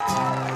you